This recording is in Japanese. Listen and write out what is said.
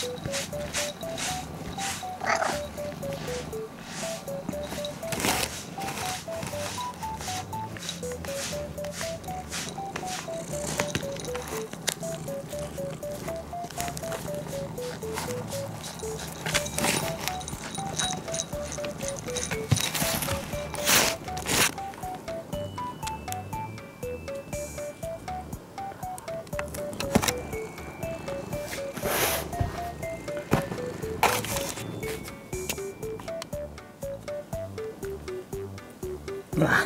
どどどどど。对吧？